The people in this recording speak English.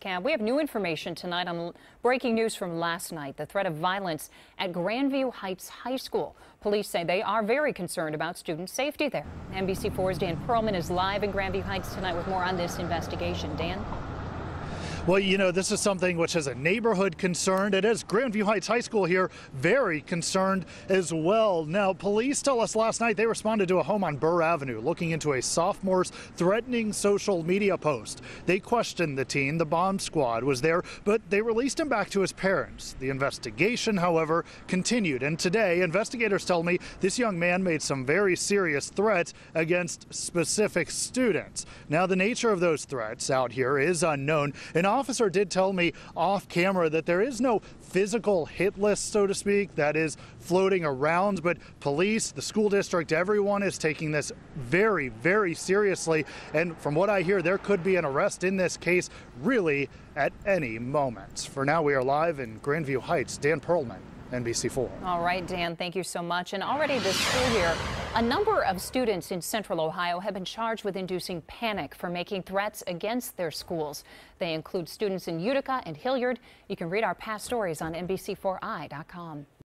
Cab, we have new information tonight on breaking news from last night the threat of violence at Grandview Heights High School. Police say they are very concerned about student safety there. NBC4's Dan Perlman is live in Grandview Heights tonight with more on this investigation. Dan? Well, you know, this is something which is a neighborhood concerned. It is Grandview Heights High School here, very concerned as well. Now, police tell us last night they responded to a home on Burr Avenue looking into a sophomore's threatening social media post. They questioned the teen. The bomb squad was there, but they released him back to his parents. The investigation, however, continued. And today, investigators tell me this young man made some very serious threats against specific students. Now, the nature of those threats out here is unknown. And officer did tell me off camera that there is no physical hit list, so to speak, that is floating around, but police, the school district, everyone is taking this very, very seriously. And from what I hear, there could be an arrest in this case really at any moment. For now, we are live in Grandview Heights. Dan Perlman. NBC4. All right, Dan, thank you so much. And already this school year, a number of students in central Ohio have been charged with inducing panic for making threats against their schools. They include students in Utica and Hilliard. You can read our past stories on NBC4i.com.